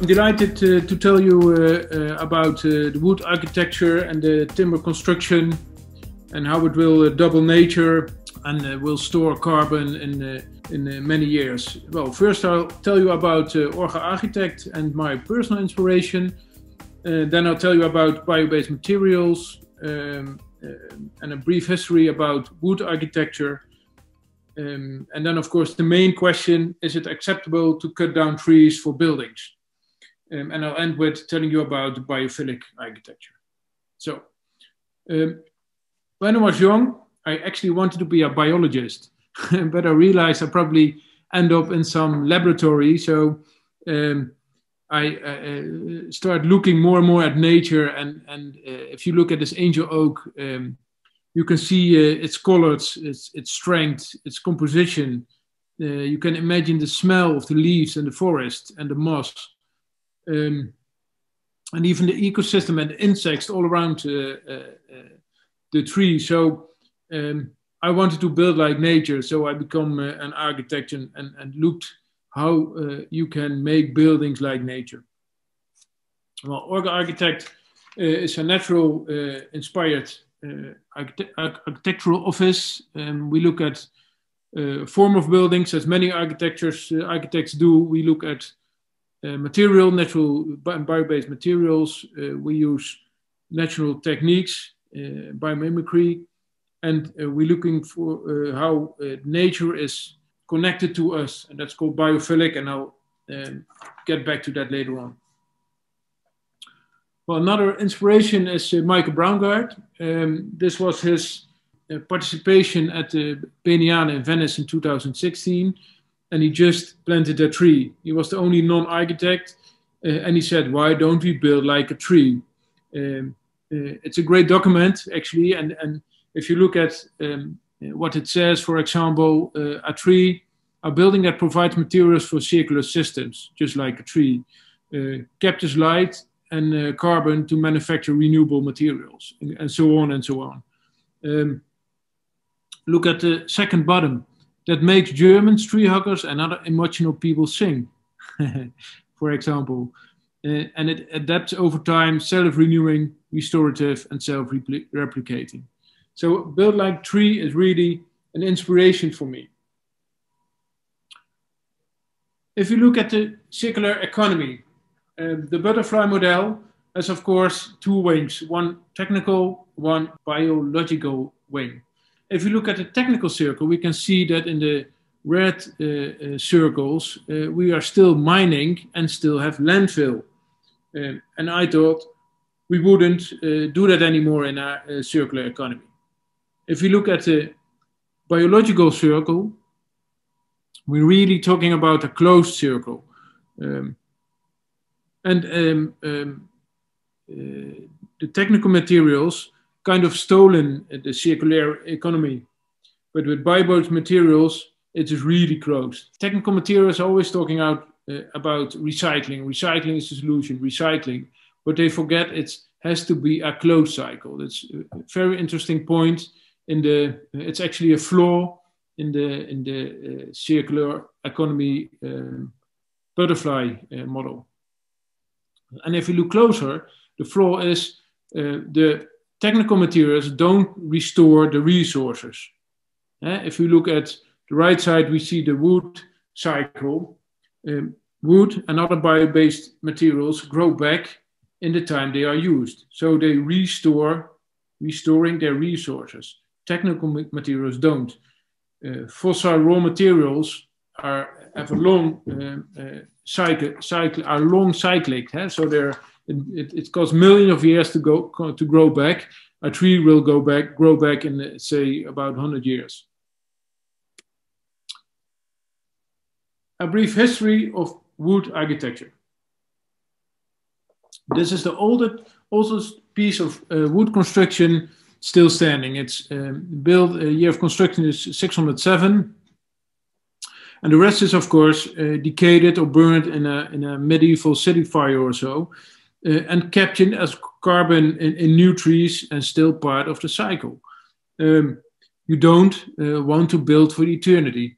I'm delighted to, to tell you uh, uh, about uh, the wood architecture and the timber construction and how it will double nature and will store carbon in, in many years. Well, first I'll tell you about Orga Architect and my personal inspiration. then I'll tell you about bio-based materials um, and a brief history about wood architecture. Um, and then, of course, the main question is it acceptable to cut down trees for buildings? Um, and I'll end with telling you about biophilic architecture. So, um, when I was young, I actually wanted to be a biologist, but I realized I probably end up in some laboratory. So um, I uh, start looking more and more at nature. And, and uh, if you look at this angel oak, um, you can see uh, its colors, its, its strength, its composition. Uh, you can imagine the smell of the leaves and the forest and the moss um, and even the ecosystem and the insects all around uh, uh, uh, the tree. So um, I wanted to build like nature, so I become an architect and, and, and looked how you can make buildings like nature. Well, Orga Architect is a natural inspired architectural office. Um, we look at uh, form of buildings, as many architectures uh, architects do. We look at uh, material, natural bio-based materials. Uh, we use natural techniques, uh, biomimicry, and we're looking for how nature is connected to us, and that's called biophilic, and I'll um, get back to that later on. Well, another inspiration is uh, Michael Braungart. Um, this was his uh, participation at the Biennale in Venice in 2016 and he just planted a tree. He was the only non-architect, uh, and he said, "Why don't we build like a tree?" Um, uh, it's a great document actually, and and if you look at um, what it says, for example, uh, a tree, a building that provides materials for circular systems, just like a tree, uh, captures light and uh, carbon to manufacture renewable materials, and, and, so on and so on. Um, look at the second bottom that makes Germans, tree huggers, and other emotional people sing, for example. Uh, and it adapts over time, self-renewing, restorative, and self-replicating. So Build Like Tree is really an inspiration for me. If you look at the circular economy, uh, the butterfly model has of course two wings, one technical, one biological wing if you look at the technical circle, we can see that in the red uh, uh, circles, uh, we are still mining and still have landfill. Um, and I thought we wouldn't uh, do that anymore in our uh, circular economy. If you look at the biological circle, we're really talking about a closed circle. Um, and um, um the technical materials kind of stolen the circular economy. But with bio-based materials, it is really closed. Technical materials are always talking out uh, about recycling. Recycling is the solution, recycling. But they forget it has to be a closed cycle. It's a very interesting point in the, it's actually a flaw in the, in the uh, circular economy um, butterfly uh, model. And if you look closer, the flaw is uh, the technical materials don't restore the resources. Uh, if we look at the right side, we see the wood cycle. Um, wood and other bio-based materials grow back in the time they are used. So they restore, restoring their resources. Technical materials don't. Uh, fossil raw materials are have a long uh, uh, cycle, cycle, are long cyclic. Huh? So they're it, it costs millions of years to go to grow back. A tree will go back, grow back in say about 100 years. A brief history of wood architecture. This is the oldest, oldest piece of uh, wood construction still standing. It's um, built, uh, year of construction is 607. And the rest is, of course, uh, decayed or burned in a, in a medieval city fire or so uh, and captured as carbon in, in, new trees and still part of the cycle. Um, you don't uh, want to build for eternity.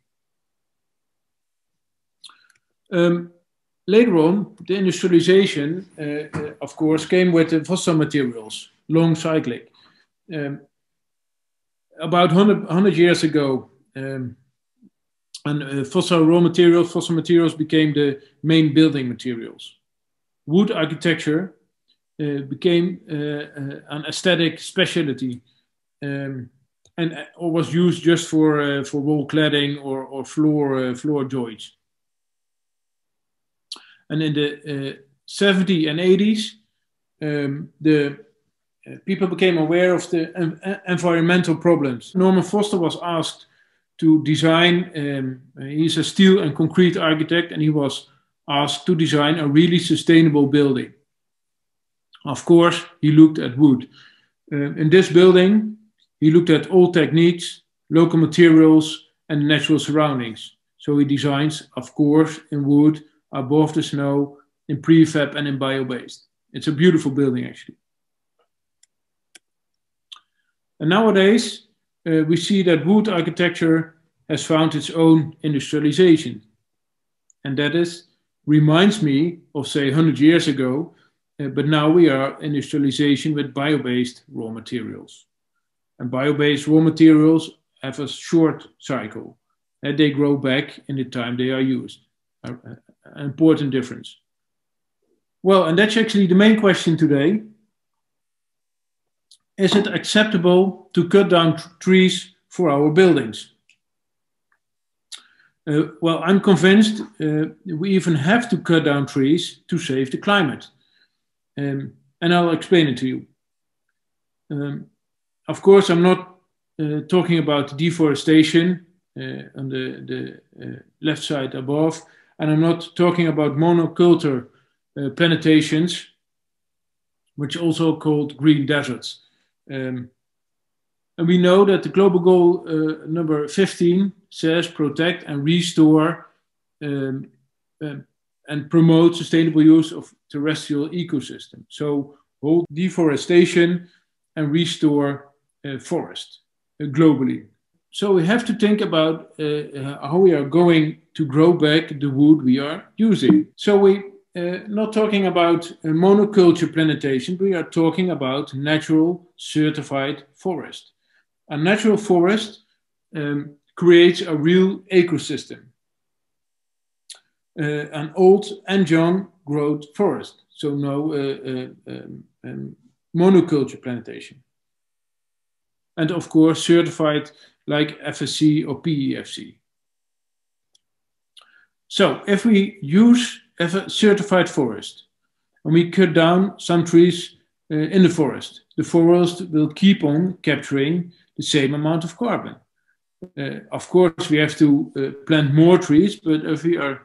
Um, later on, the industrialization, uh, uh, of course, came with the fossil materials, long cyclic. Um, about 100, 100, years ago, um, and uh, fossil raw materials, fossil materials became the main building materials. Wood architecture uh, became uh, uh, an aesthetic specialty um, and or was used just for for wall cladding or, or floor floor joists. And in the 70s and 80s, um, the uh, people became aware of the environmental problems. Norman Foster was asked to design, um, he's a steel and concrete architect, and he was asked to design a really sustainable building. Of course, he looked at wood. Uh, in this building, he looked at old techniques, local materials, and natural surroundings. So he designs, of course, in wood, above the snow, in prefab and in bio-based. It's a beautiful building, actually. And nowadays, uh, we see that wood architecture has found its own industrialization. And that is, reminds me of, say, 100 years ago, uh, but now we are industrialization with bio-based raw materials. And bio-based raw materials have a short cycle. And they grow back in the time they are used. An important difference. Well, and that's actually the main question today. Is it acceptable to cut down trees for our buildings? Uh, well, I'm convinced uh, we even have to cut down trees to save the climate. Um, and I'll explain it to you. Um, of course, I'm not uh, talking about deforestation uh, on the, the uh, left side above, and I'm not talking about monoculture uh, plantations, which also called green deserts. Um, and we know that the global goal uh, number 15 says protect and restore um, um, and promote sustainable use of terrestrial ecosystems. So hold deforestation and restore uh, forest uh, globally. So we have to think about uh, uh, how we are going to grow back the wood we are using. So we uh, not talking about monoculture plantation, we are talking about natural certified forest. A natural forest um, creates a real ecosystem. Uh, an old and young growth forest, so no uh, uh, um, um, monoculture plantation. And of course, certified like FSC or PEFC. So if we use a certified forest and we cut down some trees uh, in the forest, the forest will keep on capturing the same amount of carbon. Uh, of course, we have to uh, plant more trees, but if we are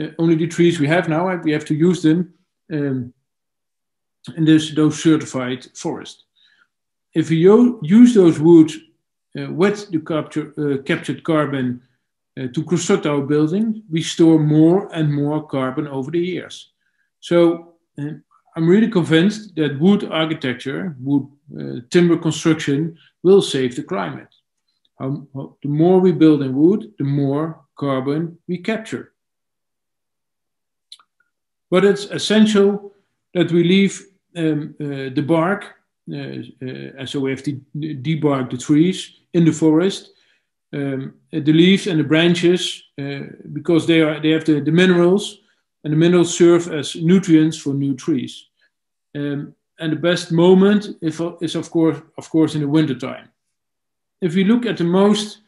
uh, only the trees we have now, we have to use them um, in this, those certified forests. If we use those woods uh, with the capture, uh, captured carbon uh, to construct our building, we store more and more carbon over the years. So I'm really convinced that wood architecture, wood uh, timber construction will save the climate. Um, the more we build in wood, the more carbon we capture. But it's essential that we leave um, uh, the bark, uh, uh and so we have to debark the trees in the forest, um, the leaves and the branches, uh, because they are they have the, the minerals, and the minerals serve as nutrients for new trees. Um, and the best moment if, is of course of course in the winter time. If we look at the most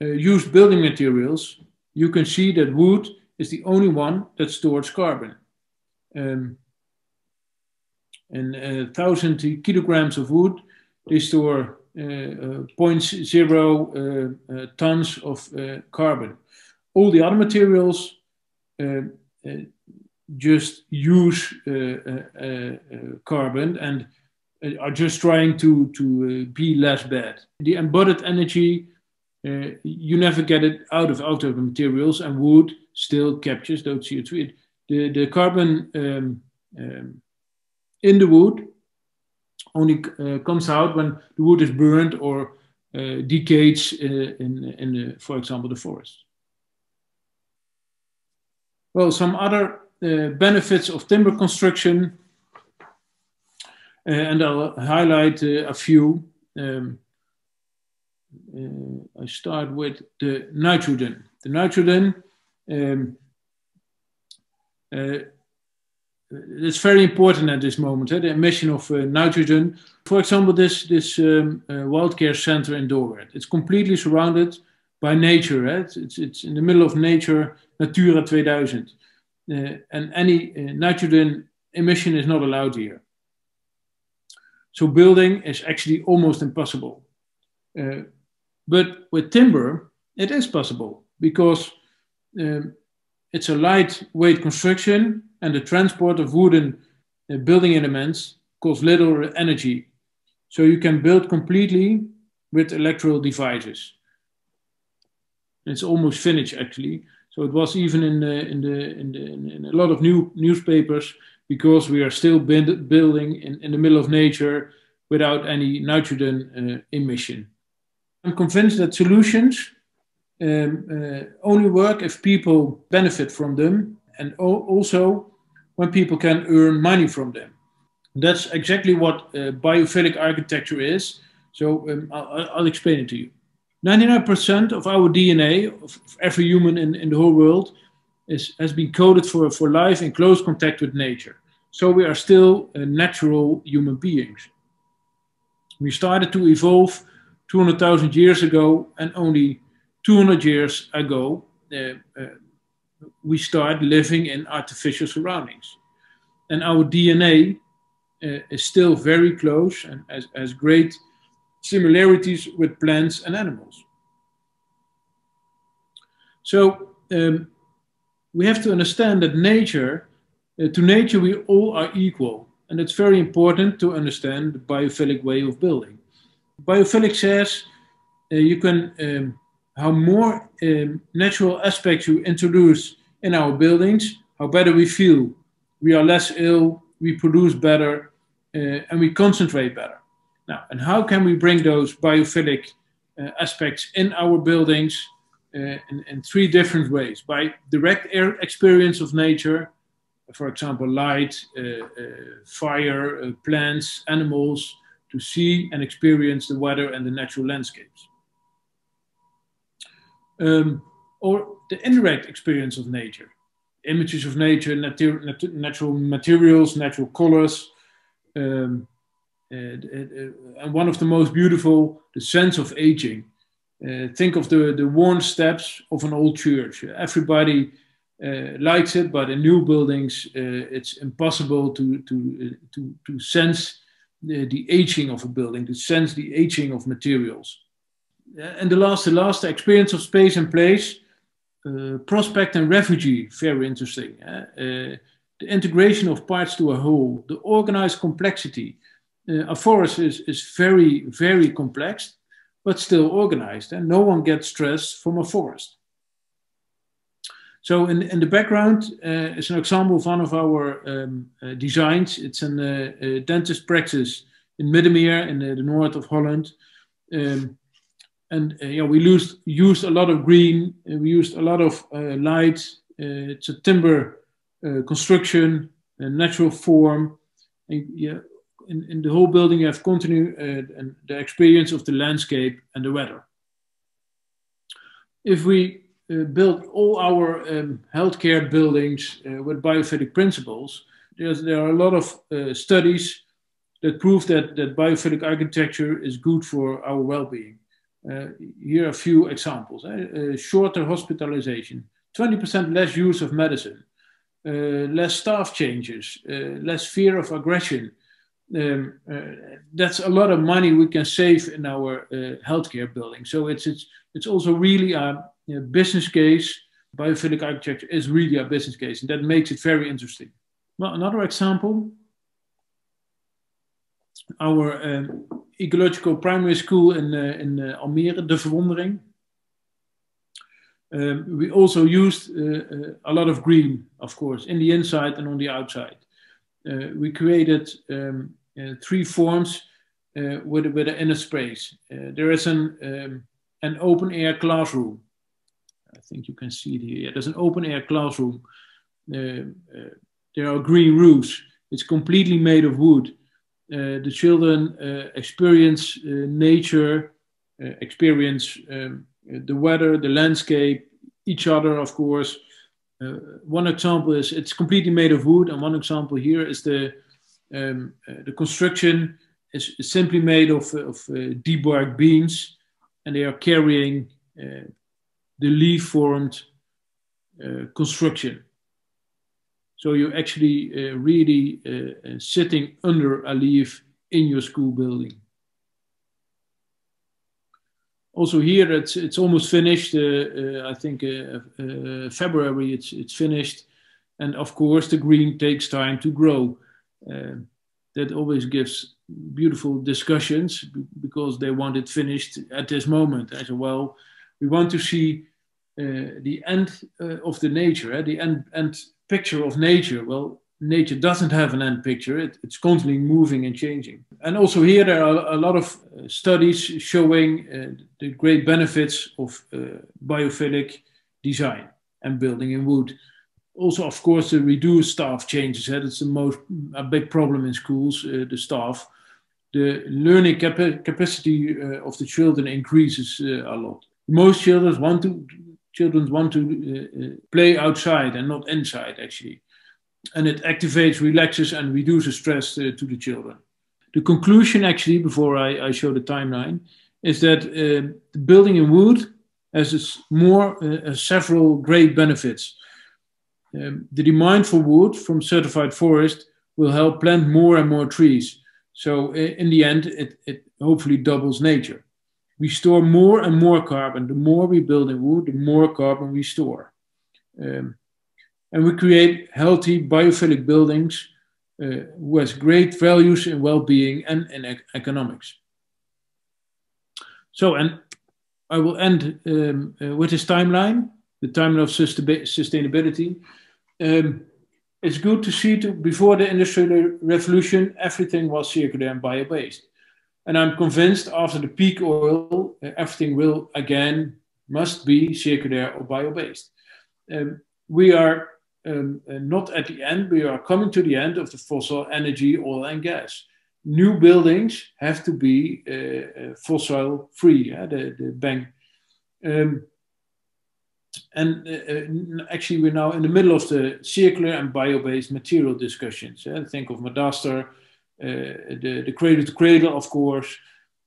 uh, used building materials, you can see that wood is the only one that stores carbon. Um, and a uh, thousand kilograms of wood, they store uh, uh, 0.0 uh, tons of carbon. All the other materials just use carbon and are just trying to, to be less bad. The embodied energy uh, you never get it out of outer materials, and wood still captures those CO2. The, the carbon um, um, in the wood only uh, comes out when the wood is burned or uh, decays uh, in, in the, for example, the forest. Well, some other uh, benefits of timber construction, uh, and I'll highlight uh, a few. Um, uh, I start with the nitrogen. The nitrogen um, uh, it's very important at this moment, eh, the emission of uh, nitrogen. For example, this, this um, wildcare center in Doorwerth. It's completely surrounded by nature. Eh? It's, it's, it's, in the middle of nature, Natura 2000. Uh, and any uh, nitrogen emission is not allowed here. So building is actually almost impossible. Uh, but with timber, it is possible because it's a lightweight construction and the transport of wooden uh, building elements costs little energy. So you can build completely with electrical devices. It's almost finished actually. So it was even in the, in the, in, the, in a lot of new newspapers because we are still building in, in the middle of nature without any nitrogen uh, emission. I'm convinced that solutions um, uh, only work if people benefit from them and also when people can earn money from them. That's exactly what uh, biophilic architecture is. So um, I'll, I'll, explain it to you. 99% of our DNA, of every human in, in the whole world, is, has been coded for, for life in close contact with nature. So we are still uh, natural human beings. We started to evolve 200,000 years ago, and only 200 years ago, uh, uh, we start living in artificial surroundings. And our DNA uh, is still very close and has, has great similarities with plants and animals. So um, we have to understand that nature, uh, to nature, we all are equal. And it's very important to understand the biophilic way of building. Biophilic says uh, you can, um, how more um, natural aspects you introduce in our buildings, how better we feel. We are less ill, we produce better, uh, and we concentrate better. Now, and how can we bring those biophilic uh, aspects in our buildings uh, in, in, three different ways? By direct air experience of nature, for example, light, uh, uh, fire, uh, plants, animals, to see and experience the weather and the natural landscapes. Um, or the indirect experience of nature, images of nature, natu nat natural materials, natural colors. Um, and one of the most beautiful, the sense of aging. Uh, think of the, the worn steps of an old church. Everybody uh, likes it, but in new buildings, uh, it's impossible to, to, uh, to, to sense the, the aging of a building, to sense the aging of materials. And the last, the last experience of space and place, uh, prospect and refugee, very interesting. Uh, the integration of parts to a whole, the organized complexity. Uh, a forest is, is very, very complex, but still organized, and no one gets stress from a forest. So in, in the background uh, is an example of one of our um, uh, designs. It's a uh, dentist practice in Middenmeer in the, the north of Holland. Um, and uh, yeah, we used, used a lot of green, we used a lot of uh, light. Uh, it's a timber construction, a natural form. And, yeah, in, in the whole building you have continue and the experience of the landscape and the weather. If we uh, build all our um, healthcare buildings uh, with biophilic principles, There's, there are a lot of uh, studies that prove that, that biophilic architecture is good for our well-being. Uh, here are a few examples. Eh? Uh, shorter hospitalization, 20% less use of medicine, uh, less staff changes, less fear of aggression. Um, that's a lot of money we can save in our healthcare building. So it's, it's, it's also really a, a business case. Biophilic architecture is really a business case, and that makes it very interesting. Well, another example our um, ecological primary school in, uh, in uh, Almere, De Verwondering. Um, we also used uh, a lot of green, of course, in the inside and on the outside. we created um, Uh, three forms uh, with, with an inner space. Uh, there is an, um, an open air classroom. I think you can see it here. Yeah, there's an open air classroom there are green roofs. It's completely made of wood. the children experience nature, experience um, the weather, the landscape, each other, of course. Uh, one example is it's completely made of wood, and one example here is the um, uh, the construction is, simply made of, of uh, debarked beams, and they are carrying uh, the leaf-formed uh, construction. So you're actually uh, really sitting under a leaf in your school building also here it's it's almost finished. Uh, uh, I think uh, February it's it's finished, and of course the green takes time to grow. That always gives beautiful discussions because they want it finished at this moment. I said, well, we want to see uh, the end uh, of the nature, eh? the end, end picture of nature. Well, nature doesn't have an end picture. It, it's constantly moving and changing. And also here there are a lot of uh, studies showing uh, the great benefits of uh, biophilic design and building in wood. Also, of course, the reduced staff changes. That's the most a big problem in schools. Uh, the staff, the learning capa capacity uh, of the children increases uh, a lot. Most children want to children want to play outside and not inside actually and it activates, relaxes, and reduces stress uh, to the children. The conclusion, actually, before I, I show the timeline, is that uh, building in wood has more uh, several great benefits. Um, the demand for wood from certified forest will help plant more and more trees. So in the end, it, it hopefully doubles nature. We store more and more carbon. The more we build in wood, the more carbon we store. Um, and we create healthy biophilic buildings uh, with great values in well-being and in ec economics. So, and I will end um, uh, with this timeline, the timeline of sustainability. Um, it's good to see to, before the industrial revolution, everything was circular and bio-based. And I'm convinced after the peak oil, uh, everything will again, must be circular or bio-based. Um, we are um, uh, not at the end, we are coming to the end of the fossil energy, oil and gas. New buildings have to be uh, uh fossil free, yeah, the, the bank. Um, and uh, uh, actually, we're now in the middle of the circular and bio-based material discussions. Yeah? Think of Madaster, uh, the, the cradle to cradle, of course.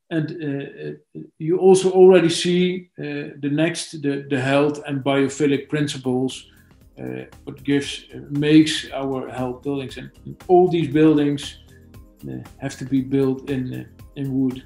And you also already see the next, the, the health and biophilic principles uh, what gives makes our health buildings and all these buildings uh, have to be built in uh, in wood